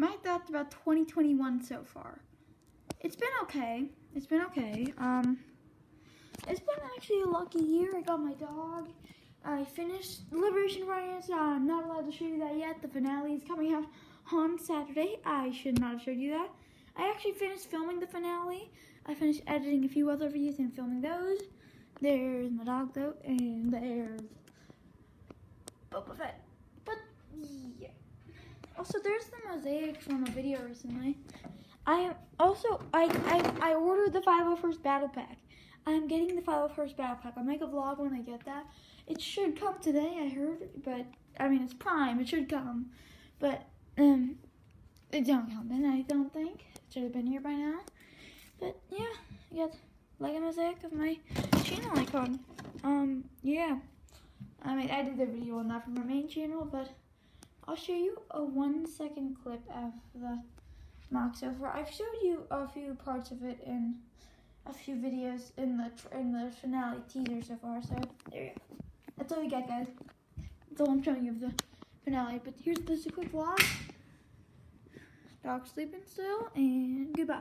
my thoughts about 2021 so far. It's been okay. It's been okay. Um, it's been actually a lucky year. I got my dog. I finished Liberation Finance. Uh, I'm not allowed to show you that yet. The finale is coming out on Saturday. I should not have showed you that. I actually finished filming the finale. I finished editing a few other videos and filming those. There's my dog though, and there's Boba Fett. Also, there's the mosaic from a video recently. I also I I I ordered the 501st battle pack. I'm getting the 501st battle pack. I'll make a vlog when I get that. It should come today, I heard, but I mean it's Prime. It should come, but um, it don't come. And I don't think it should have been here by now. But yeah, I got like a mosaic of my channel icon. Um, yeah. I mean, I did the video on that from my main channel, but I'll show you a one second clip of the MOC so far. I've showed you a few parts of it in a few videos in the in the finale teaser so far. So there you go. That's all we got, guys. That's all I'm showing you of the finale. But here's just a quick vlog. Dog sleeping still, and goodbye.